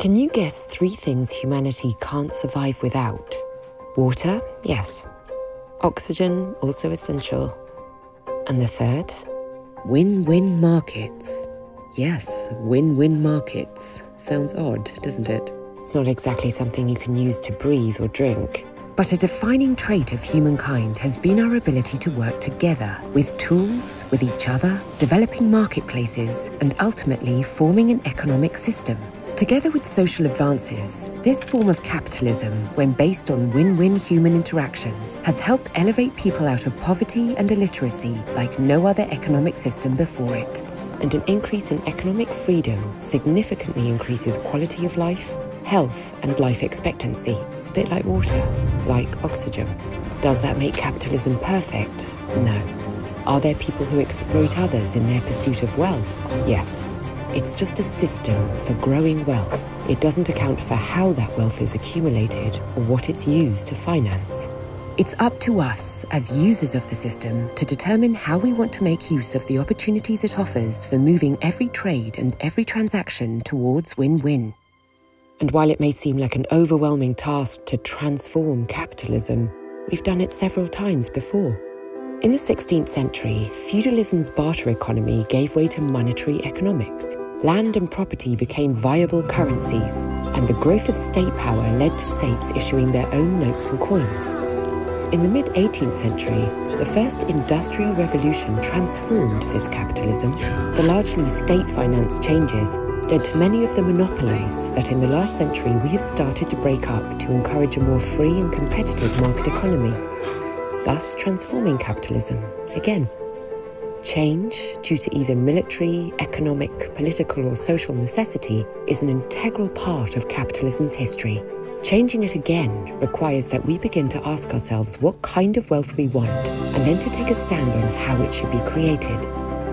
Can you guess three things humanity can't survive without? Water, yes. Oxygen, also essential. And the third? Win win markets. Yes, win win markets. Sounds odd, doesn't it? It's not exactly something you can use to breathe or drink. But a defining trait of humankind has been our ability to work together with tools, with each other, developing marketplaces, and ultimately forming an economic system. Together with social advances, this form of capitalism, when based on win win human interactions, has helped elevate people out of poverty and illiteracy like no other economic system before it. And an increase in economic freedom significantly increases quality of life, health, and life expectancy, a bit like water, like oxygen. Does that make capitalism perfect? No. Are there people who exploit others in their pursuit of wealth? Yes. It's just a system for growing wealth. It doesn't account for how that wealth is accumulated or what it's used to finance. It's up to us, as users of the system, to determine how we want to make use of the opportunities it offers for moving every trade and every transaction towards win win. And while it may seem like an overwhelming task to transform capitalism, we've done it several times before. In the 16th century, feudalism's barter economy gave way to monetary economics. Land and property became viable currencies, and the growth of state power led to states issuing their own notes and coins. In the mid 18th century, the first industrial revolution transformed this capitalism. The largely state financed changes led to many of the monopolies that in the last century we have started to break up to encourage a more free and competitive market economy thus transforming capitalism again. Change, due to either military, economic, political, or social necessity, is an integral part of capitalism's history. Changing it again requires that we begin to ask ourselves what kind of wealth we want and then to take a stand on how it should be created.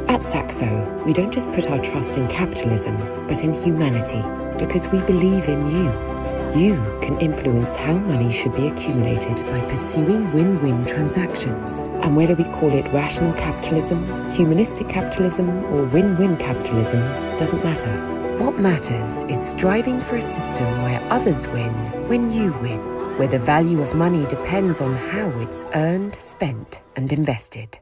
At Saxo, we don't just put our trust in capitalism, but in humanity, because we believe in you. You can influence how money should be accumulated by pursuing win win transactions. And whether we call it rational capitalism, humanistic capitalism, or win win capitalism doesn't matter. What matters is striving for a system where others win when you win, where the value of money depends on how it's earned, spent, and invested.